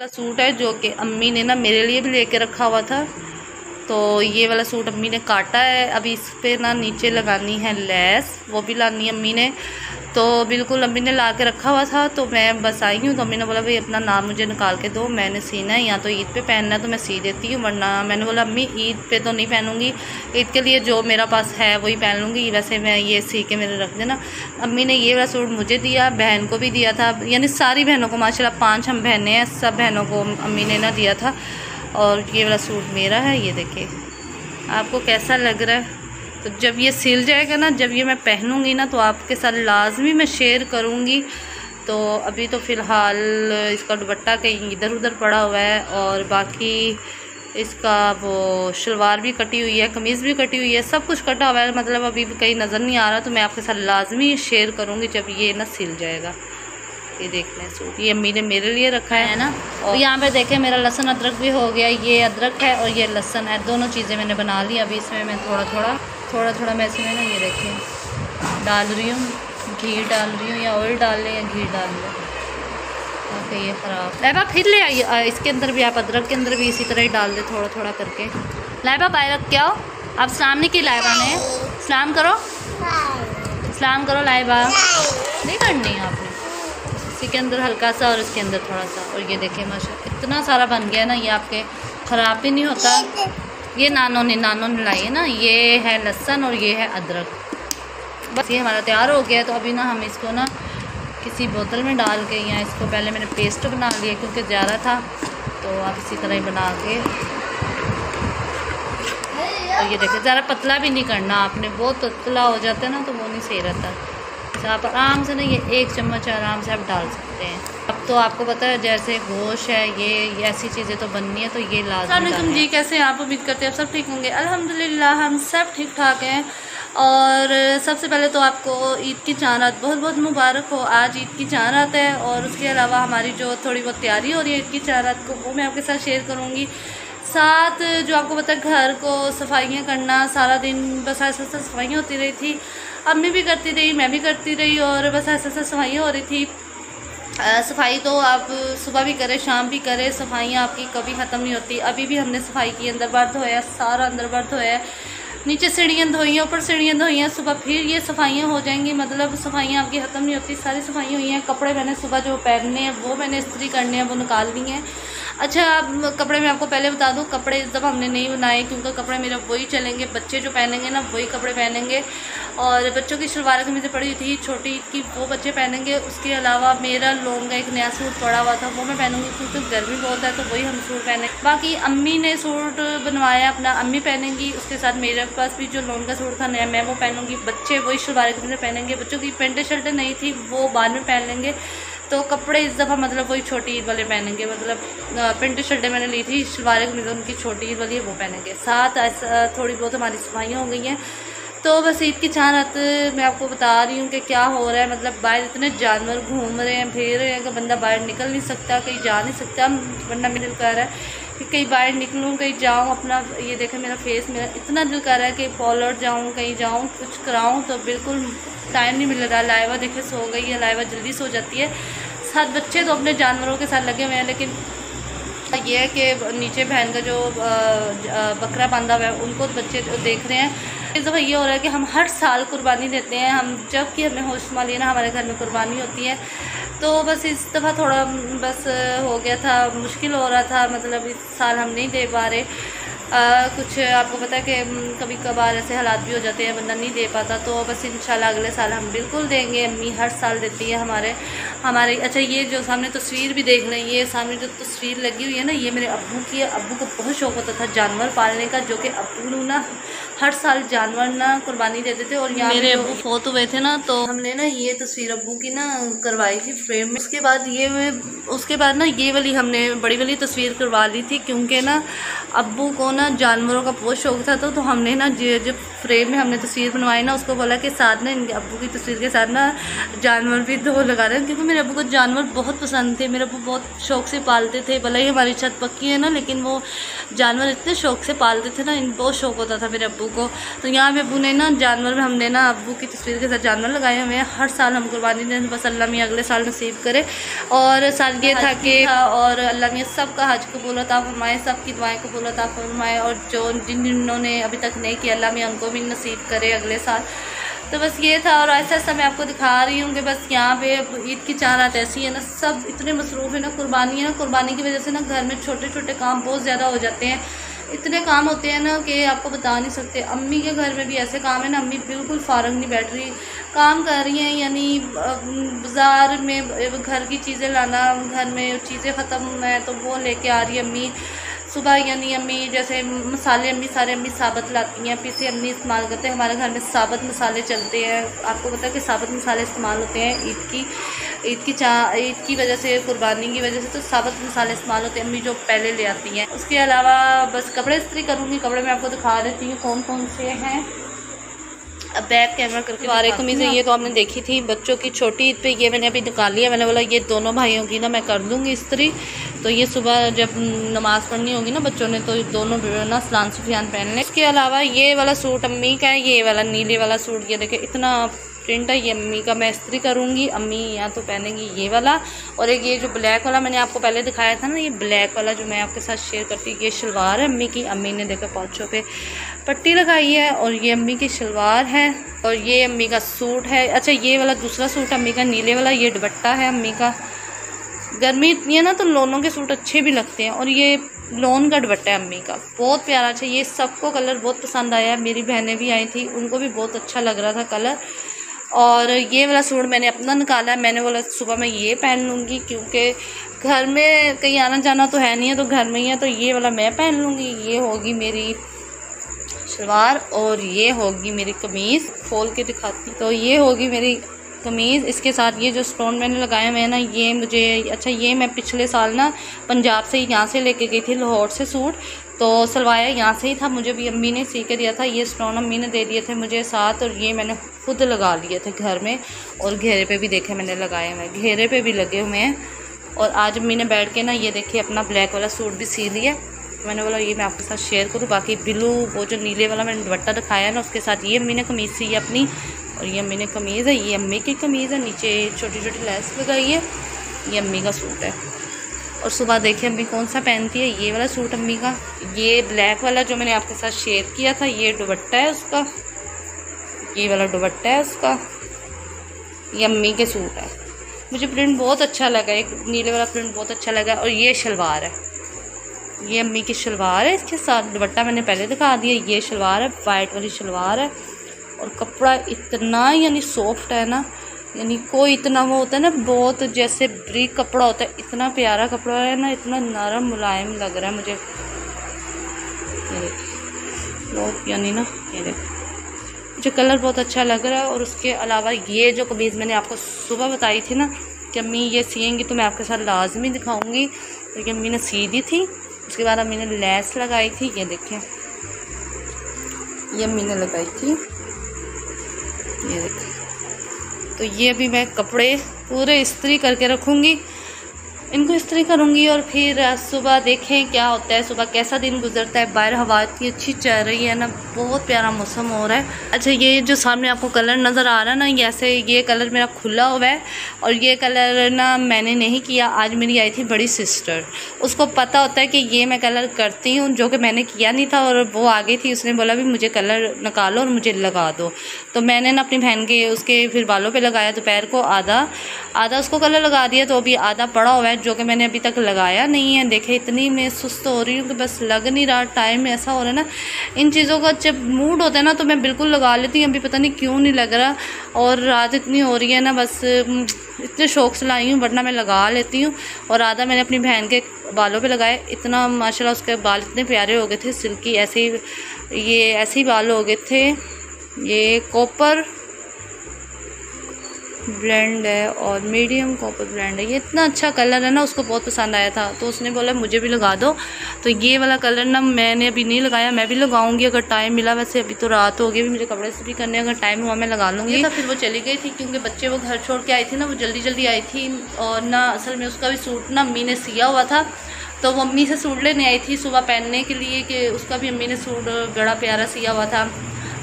वाला सूट है जो कि अम्मी ने ना मेरे लिए भी लेके रखा हुआ था। तो ये वाला सूट अम्मी ने काटा है। अभी इस पर ना नीचे लगानी है लेस, वो भी लानी अम्मी ने। तो बिल्कुल अम्मी ने ला के रखा हुआ था तो मैं बस आई हूँ। तो अम्मी ने बोला, भाई अपना नाम मुझे निकाल के दो, मैंने सीना है, या तो ईद पे पहनना है तो मैं सी देती हूँ, वरना मैंने बोला, अम्मी, ईद पे तो नहीं पहनूँगी। ईद के लिए जो मेरा पास है, वही पहन लूँगी। वैसे मैं ये सी के मेरे रख देना। अम्मी ने ये वाला सूट मुझे दिया, बहन को भी दिया था। यानी सारी बहनों को माशा पाँच हम बहनें हैं, सब बहनों को अम्मी ने ना दिया था। और ये वाला सूट मेरा है, ये देखिए आपको कैसा लग रहा है? तो जब ये सिल जाएगा ना, जब ये मैं पहनूँगी ना तो आपके साथ लाजमी मैं शेयर करूँगी। तो अभी तो फ़िलहाल इसका दुपट्टा कहीं इधर उधर पड़ा हुआ है और बाकी इसका वो शलवार भी कटी हुई है, कमीज़ भी कटी हुई है, सब कुछ कटा हुआ है। मतलब अभी कहीं नज़र नहीं आ रहा तो मैं आपके साथ लाजमी शेयर करूँगी जब ये ना सिल जाएगा। ये देख लें सूट ये अम्मी ने मेरे लिए रखा है ना? और यहाँ पे देखें मेरा लहसन अदरक भी हो गया ये अदरक है और ये लहसन है। दोनों चीज़ें मैंने बना ली अभी इसमें मैं थोड़ा थोड़ा थोड़ा थोड़ा मैं इसमें ना ये देखें डाल रही हूँ घी डाल रही हूँ या ऑयल डाल लें या घी डाल लें। ओके ये ख़राब। लाइबा फिर ले आइए इसके अंदर भी आप अदरक के अंदर भी इसी तरह ही डाल दें थोड़ा थोड़ा करके। लाइबा रख क्या हो आप सलाम नहीं की लाइबा ने। सलाम करो। सलाम करो लाइबा नहीं करनी आपने इसी के अंदर हल्का सा और इसके अंदर थोड़ा सा। और ये देखें माशा इतना सारा बन गया ना, ये आपके ख़राब भी नहीं होता। ये नानों ने नानों ने लाई है ना, ये है लहसन और ये है अदरक। बस ये हमारा तैयार हो गया तो अभी ना हम इसको ना किसी बोतल में डाल के या इसको पहले मैंने पेस्ट बना लिया क्योंकि ज़्यादा था तो आप इसी तरह ही बना के। तो ये देखिए ज़्यादा पतला भी नहीं करना, आपने बहुत पतला हो जाता है ना तो वो नहीं सही रहता। तो आप आराम से ना ये एक चम्मच आराम से आप डाल सकते हैं। अब तो आपको पता है जैसे गोश है ये, ये ऐसी चीज़ें तो बननी है तो ये लाजमी जी कैसे आप उम्मीद करते हैं सब ठीक होंगे? अल्हम्दुलिल्लाह हम सब ठीक ठाक हैं। और सबसे पहले तो आपको ईद की चारात बहुत बहुत मुबारक हो। आज ईद की चारात है और उसके अलावा हमारी जो थोड़ी बहुत तैयारी हो रही है ईद की चारात को वो मैं आपके साथ शेयर करूँगी। साथ जो आपको पता घर को सफाइयाँ करना, सारा दिन बस ऐसा ऐसा सफाइयाँ होती रही थी। अम्मी भी करती रही, मैं भी करती रही और बस ऐसा ऐसा सफाइयाँ हो रही थी। सफ़ाई तो आप सुबह भी करें, शाम भी करें, सफाइयाँ आपकी कभी ख़त्म नहीं होती। अभी भी हमने सफ़ाई की, अंदर बार धोया, सारा अंदर बार धोया। नीचे सीढ़ियाँ धोई, ऊपर सीढ़ियाँ धोई हैं सुबह फिर ये सफाइयाँ हो जाएँगी। मतलब सफाइयाँ आपकी ख़त्म नहीं होती, सारी सफाइयाँ हुई हैं। कपड़े मैंने सुबह जो पहनने हैं, वो मैंने इस्त्री करने हैं, वो निकाल ली हैं। अच्छा अब कपड़े मैं आपको पहले बता दूँ, कपड़े इस दफ़ा हमने नहीं बनाए, क्योंकि कपड़े मेरे वही चलेंगे, बच्चे जो पहनेंगे ना, वही कपड़े पहनेंगे। और बच्चों की शलवार कमीज़ें पड़ी हुई थी, छोटी की वो बच्चे पहनेंगे। उसके अलावा मेरा लोन का एक नया सूट पड़ा हुआ था, वो मैं पहनूँगी, क्योंकि गर्मी बहुत है तो वही हम सूट पहने। बाकी अम्मी ने सूट बनवाया, अपना अम्मी पहनेंगी, उसके साथ मेरे पास भी जो लोन का सूट था नया, मैं वो पहनूँगी। बच्चे वही शलवार कमीज़ें पहनेंगे, बच्चों की पेंटें शर्टें नहीं थी, वो बाद में पहन लेंगे। तो कपड़े इस दफ़ा मतलब वही छोटी ईद वाले पहनेंगे मतलब पेंट शर्टें मैंने ली थी, शलवार कमीज़ उनकी छोटी ईद वाली है, वो पहनेंगे। साथ ऐसा थोड़ी बहुत हमारी सफाइयाँ हो गई हैं। तो बस ईद की चाहत मैं आपको बता रही हूँ कि क्या हो रहा है मतलब बाहर इतने जानवर घूम रहे हैं, फिर रहे हैं कि बंदा बाहर निकल नहीं सकता, कहीं जा नहीं सकता, बंदा मिल कर रहा है। कि कहीं बाहर निकलूँ, कहीं जाऊँ, अपना ये देखें, मेरा फेस मेरा इतना दिल कर रहा है कि पॉलर जाऊँ, कहीं जाऊँ, कुछ कराऊँ तो बिल्कुल टाइम नहीं मिल रहा। लाइवा देखे, सो गई है, लाइवा जल्दी सो जाती है। साथ बच्चे तो अपने जानवरों के साथ लगे हुए हैं, लेकिन ये है कि नीचे बहन का जो बकरा बांधा हुआ है, उनको बच्चे देख रहे हैं। इस दफ़ा ये हो रहा है कि हम हर साल कुर्बानी देते हैं। हम जब कि हमें होश माली ना हमारे घर में कुर्बानी होती है। तो बस इस दफ़ा थोड़ा बस हो गया था मुश्किल हो रहा था। मतलब इस साल हम नहीं दे पा रहे। आ, कुछ आपको पता है कि कभी कभार ऐसे हालात भी हो जाते हैं बंदा नहीं दे पाता। तो बस इंशाल्लाह अगले साल हम बिल्कुल देंगे। अम्मी हर साल देती है हमारे हमारे अच्छा ये जो सामने तस्वीर भी देख रहे हैं ये सामने जो तस्वीर लगी हुई है ना ये मेरे अबू की है। अबू को बहुत शौक होता था जानवर पालने का जो कि अबू ना हर साल जानवर ना कुर्बानी देते थे और यहाँ मेरे अबू फोत हुए थे ना तो हमने ना ये तस्वीर अबू की ना करवाई थी फ्रेम में। उसके बाद ये उसके बाद ना ये वाली हमने बड़ी वाली तस्वीर करवा ली थी क्योंकि ना अबू को ना जानवरों का बहुत शौक था तो, तो हमने ना जब फ्रेम में हमने तस्वीर बनवाई ना उसको बोला कि साथ ना इनके अबू की तस्वीर के साथ ना जानवर भी दो लगा रहे क्योंकि मेरे अबू को जानवर बहुत पसंद थे मेरे अबू बहुत शौक से पालते थे भले ही हमारी छत पक्की है ना लेकिन वो जानवर इतने शौक से पालते थे ना इन बहुत शौक होता था मेरे अबू अबू को। तो यहाँ पे अबू ने ना जानवर में हमने ना अबू की तस्वीर के साथ जानवर लगाए। हुए हैं हर साल हम कुर्बानी दें बस अल्लाह मियाँ अगले साल नसीब करे। और साल ये था कि और अल्लाह मियाँ सबका हज कबूल अता फरमाए सबकी दुआएँ कबूल अता फरमाए और जो जिन जिन्होंने अभी तक नहीं किया अल्लाह मियाँ उनको भी नसीब करे अगले साल। तो बस ये था और ऐसा ऐसा मैं आपको दिखा रही हूँ कि बस यहाँ पे ईद की चार रात ऐसी है ना सब इतने मसरूफ़ है ना कुर्बानी है ना कुर्बानी की वजह से ना घर में छोटे छोटे काम बहुत ज़्यादा हो जाते हैं। इतने काम होते हैं ना कि आपको बता नहीं सकते। अम्मी के घर में भी ऐसे काम है ना, अम्मी बिल्कुल फ़ारग नहीं बैठ रही। काम कर रही हैं, यानी बाज़ार में घर की चीज़ें लाना, घर में चीज़ें ख़त्म है तो वो लेके आ रही है अम्मी। सुबह यानी अम्मी जैसे मसाले, अम्मी सारे अम्मी साबत लाती हैं पीसे अम्मी इस्तेमाल करते हैं। हमारे घर में साबत मसाले चलते हैं। आपको पता है कि साबत मसाले इस्तेमाल होते हैं ईद की। ईद की चा ईद की वजह से कुर्बानी की वजह से तो साबत मसाले इस्तेमाल होते हैं अम्मी जो पहले ले आती हैं। उसके अलावा बस कपड़े इस्त्री करूँगी कपड़े मैं आपको दिखा देती हूँ कौन कौन से हैं। अब बैक कैमरा करके हमारे कमीज़ें ये तो आपने देखी थी बच्चों की छोटी ईद पे ये मैंने अभी निकाल लिया मैंने बोला ये दोनों भाइयों की ना मैं कर दूँगी इस्त्री। तो ये सुबह जब नमाज़ पढ़नी होगी ना बच्चों ने तो दोनों ना सलान सुफियान पहन लें। इसके अलावा ये वाला सूट अम्मी का है ये वाला नीले वाला सूट ये देखे इतना प्रिंट है, ये अम्मी का मैं इस्त्री करूँगी, अम्मी या तो पहनेंगी ये वाला। और एक ये जो ब्लैक वाला मैंने आपको पहले दिखाया था ना, ये ब्लैक वाला जो मैं आपके साथ शेयर करती ये शलवार है अम्मी की। अम्मी ने देखा पौचों पे पट्टी लगाई है और ये अम्मी की शलवार है। और ये अम्मी का सूट है। अच्छा ये वाला दूसरा सूट अम्मी का नीले वाला, ये दुपट्टा है अम्मी का। गर्मी इतनी है ना तो लोनों के सूट अच्छे भी लगते हैं। और ये लोन का दुपट्टा है अम्मी का। बहुत प्यारा अच्छा ये सबको कलर बहुत पसंद आया मेरी बहनें भी आई थी, उनको भी बहुत अच्छा लग रहा था कलर। और ये वाला सूट मैंने अपना निकाला है। मैंने बोला, सुबह मैं ये पहन लूँगी, क्योंकि घर में कहीं आना जाना तो है नहीं है तो घर में ही है तो ये वाला मैं पहन लूँगी। ये होगी मेरी शलवार और ये होगी मेरी कमीज़ खोल के दिखाती तो ये होगी मेरी कमीज़। इसके साथ ये जो स्टोन मैंने लगाए हुए हैं ना, ये मुझे अच्छा ये मैं पिछले साल ना पंजाब से यहाँ से लेके गई थी, लाहौर से सूट। तो सलवाया यहाँ से ही था, मुझे भी अम्मी ने सी के दिया था, ये स्टोन अम्मी ने दे दिए थे मुझे साथ और ये मैंने खुद लगा लिए थे घर में और घेरे पे भी देखे मैंने लगाए हुए घेरे पे भी लगे हुए हैं। और आज अम्मी ने बैठ के ना ये देखिए अपना ब्लैक वाला सूट भी सी लिया। मैंने बोला, ये मैं आपके साथ शेयर करूँ, बाकी ब्लू, वो जो नीले वाला मैंने दुपट्टा दिखाया ना, उसके साथ ये अम्मी ने कमीज़ सी है अपनी और ये अम्मी ने कमीज़ है, ये अम्मी की कमीज़ है, नीचे छोटी छोटी लेस लगाई है, ये अम्मी का सूट है। और सुबह देखिए अम्मी कौन सा पहनती है, ये वाला सूट अम्मी का। ये ब्लैक वाला जो मैंने आपके साथ शेयर किया था, ये दुबट्टा है उसका। ये वाला दुबट्टा है उसका। ये अम्मी के सूट है। मुझे प्रिंट बहुत अच्छा लगा, एक नीले वाला प्रिंट बहुत अच्छा लगा और ये शलवार है। ये अम्मी की शलवार है, इसके साथ दुपट्टा मैंने पहले दिखा दिया, ये शलवार है वाइट वाली शलवार है। और कपड़ा इतना, यानी सॉफ्ट है ना यानी कोई इतना वो होता है ना, बहुत जैसे ब्रिक कपड़ा होता है, इतना प्यारा कपड़ा है ना, इतना नरम मुलायम लग रहा है मुझे। बहुत यानी ना, ये देखो। मुझे कलर बहुत अच्छा लग रहा है और उसके अलावा ये जो कमीज़ मैंने आपको सुबह बताई थी ना कि अम्मी ये सिएँगी तो मैं आपके साथ लाजमी दिखाऊँगी। क्योंकि अम्मी ने सी दी थी, उसके बाद अम्मी ने लेस लगाई थी, ये देखें। ये अम्मी ने लगाई थी। ये देखें। तो ये अभी मैं कपड़े पूरे इस्त्री करके रखूँगी। इनको इस तरह करूँगी और फिर सुबह देखें क्या होता है, सुबह कैसा दिन गुजरता है। बाहर हवा इतनी अच्छी चल रही है ना, बहुत प्यारा मौसम हो रहा है। अच्छा ये जो सामने आपको कलर नज़र आ रहा है ना ऐसे ये कलर मेरा खुला हुआ है और ये कलर ना मैंने नहीं किया, आज मेरी आई थी बड़ी सिस्टर। उसको पता होता है कि ये मैं कलर करती हूँ, जो कि मैंने किया नहीं था और वो आगे थी, उसने बोला भी मुझे कलर निकालो और मुझे लगा दो। तो मैंने ना अपनी बहन के, उसके फिर बालों पर लगाया दोपहर को आधा आधा उसको कलर लगा दिया तो अभी आधा पड़ा हुआ है जो कि मैंने अभी तक लगाया नहीं है। देखे, इतनी मैं सुस्त हो रही हूँ कि बस लग नहीं रहा। टाइम ऐसा हो रहा है ना, इन चीज़ों का जब मूड होता है ना तो मैं बिल्कुल लगा लेती हूँ। अभी पता नहीं क्यों नहीं लग रहा। और रात इतनी हो रही है ना, बस इतने शौक से लाई हूँ, वरना मैं लगा लेती हूँ। और आधा मैंने अपनी बहन के बालों पे लगाए। इतना माशाल्लाह उसके बाल इतने प्यारे हो गए थे, सिल्की ऐसे ही, ये ऐसे ही बाल हो गए थे। ये कॉपर ब्लेंड है और मीडियम कॉपर ब्लेंड है। ये इतना अच्छा कलर है ना, उसको बहुत पसंद आया था। तो उसने बोला, मुझे भी लगा दो। तो ये वाला कलर ना मैंने अभी नहीं लगाया, मैं भी लगाऊँगी अगर टाइम मिला। वैसे अभी तो रात हो गई भी मुझे कपड़े से भी करने अगर टाइम हुआ मैं लगा लूँगी। तो फिर वो चली गई थी, क्योंकि बच्चे वो घर छोड़ के आई थी ना, वो जल्दी जल्दी आई थी और ना, असल में उसका भी सूट ना अम्मी ने सिया हुआ था। तो वो अम्मी से सूट लेने आई थी सुबह पहनने के लिए कि उसका भी अम्मी ने सूट बड़ा प्यारा सिया हुआ था।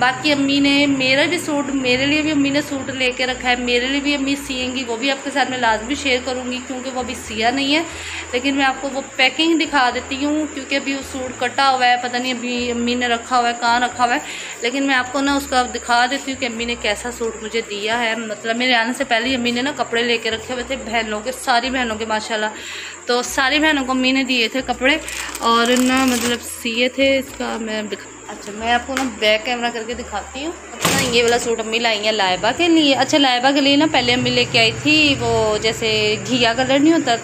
बाकी अम्मी ने मेरा भी सूट, मेरे लिए भी अम्मी ने सूट लेके रखा है, मेरे लिए भी अम्मी सिएँगी, वो भी आपके साथ मैं लाजमी शेयर करूँगी, क्योंकि वो अभी सिया नहीं है। लेकिन मैं आपको वो पैकिंग दिखा देती हूँ, क्योंकि अभी वो सूट कटा हुआ है, पता नहीं अभी अम्मी ने रखा हुआ है, कहाँ रखा हुआ है। लेकिन मैं आपको ना उसका दिखा देती हूँ कि अम्मी ने कैसा सूट मुझे दिया है। मतलब मेरे आने से पहले अम्मी ने ना कपड़े लेके रखे हुए थे, बहनों के, सारी बहनों के माशाला तो सारी बहनों को अम्मी ने दिए थे कपड़े, और ना मतलब सिए थे, इसका मैं दिखा अच्छा मैं आपको ना बैक कैमरा करके दिखाती हूँ। अच्छा ये वाला सूट अम्मी लाई है लाइबा के लिए। अच्छा लाइबा के लिए ना पहले अम्मी लेके आई थी, वो जैसे घिया कलर नहीं होता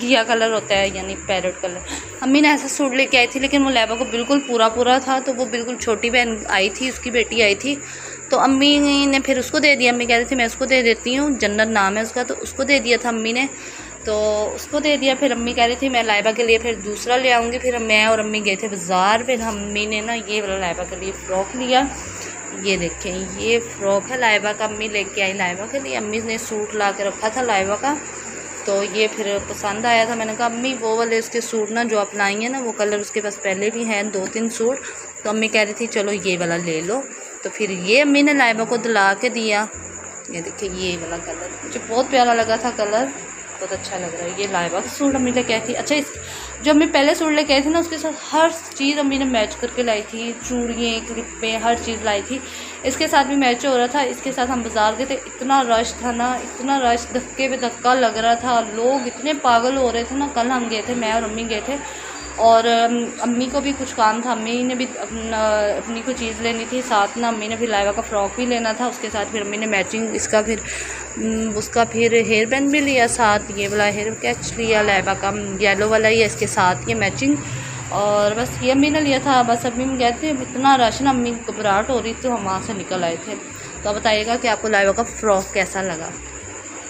घिया कलर होता है, यानी पैरट कलर अम्मी ने ऐसा सूट लेके आई थी, लेकिन वो लाइबा को बिल्कुल पूरा पूरा था तो वो बिल्कुल छोटी बहन आई थी, उसकी बेटी आई थी। तो अम्मी ने फिर उसको दे दिया। अम्मी कह रही थी, मैं उसको दे देती हूँ, जन्नत नाम है उसका तो उसको दे दिया था अम्मी ने। तो उसको दे दिया, फिर अम्मी कह रही थी, मैं लाइबा के लिए फिर दूसरा ले आऊँगी। फिर मैं और अम्मी गए थे बाज़ार, फिर अम्मी ने ना ये वाला लाइबा के लिए फ़्रॉक लिया। ये देखें, ये फ़्रॉक है लाइबा का, अम्मी लेके आई लाइबा के लिए। अम्मी ने सूट ला के रखा था लाइबा का तो ये फिर पसंद आया था। मैंने कहा, अम्मी, वो वाले उसके सूट ना जो आप लाई हैं ना, वो कलर उसके पास पहले भी हैं दो तीन सूट। तो अम्मी कह रही थी, चलो ये वाला ले लो। तो फिर ये अम्मी ने लाइबा को दिला के दिया। ये देखिए ये वाला कलर, मुझे बहुत प्यारा लगा था कलर। बहुत अच्छा लग रहा है, ये लाइबा का सूट अम्मी ने आई थी अच्छा इस जो अम्मी पहले सूट लेके आई थी ना, उसके साथ हर चीज़ अम्मी ने मैच करके लाई थी, चूड़ियाँ क्लिपें हर चीज़ लाई थी। इसके साथ भी मैच हो रहा था, इसके साथ हम बाज़ार गए थे, इतना रश था ना, इतना रश धक्के पे धक्का लग रहा था, लोग इतने पागल हो रहे थे ना, कल हम गए थे, मैं और अम्मी गए थे। और अम्मी को भी कुछ काम था। अम्मी ने भी अपना, अपनी को चीज़ लेनी थी साथ ना। अम्मी ने भी लाइवा का फ्रॉक भी लेना था, उसके साथ फिर अम्मी ने मैचिंग, इसका फिर उसका फिर हेयर बैंड भी लिया साथ। ये वाला हेयर कैच लिया लाइवा का येलो वाला ही इसके साथ ये मैचिंग। और बस ये अम्मी ने लिया था। बस अम्मी गए थे, इतना रश ना, अम्मी घबराहट हो रही थी तो हम वहाँ से निकल आए थे। तो बताइएगा कि आपको लाइवा का फ़्रॉक कैसा लगा?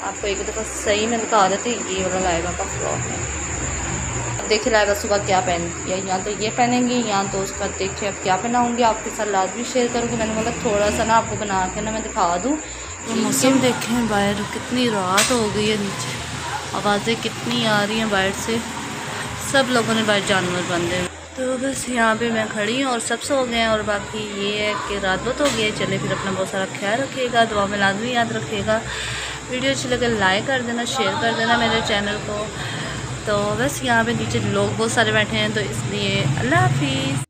आपको एक दफ़ा सही में दिखा देते, ये वाला लाइवा का फ़्रॉक है। देखिए लाएगा सुबह क्या पहन, या या तो ये पहनेंगी, या तो उसका देखिए अब क्या पहनाऊँगी, आपके साथ लाजमी शेयर करूँगी। मैंने बोला थोड़ा सा ना आपको बना के ना मैं दिखा दूँ। मौसम देखें, बाहर कितनी रात हो गई है नीचे। आवाज़ें कितनी आ रही हैं बाहर से। सब लोगों ने बाहर जानवर बंदे तो बस यहाँ पे मैं खड़ी हूँ और सब सो गए हैं और बाकी ये है कि रात बहुत हो गई है। चले फिर अपना बहुत सारा ख्याल रखिएगा दुआ में लाजमी याद रखिएगा। वीडियो अच्छी लगे लाइक कर देना शेयर कर देना मेरे चैनल को। तो बस यहाँ पे नीचे लोग बहुत सारे बैठे हैं तो इसलिए अल्लाह हाफिज़।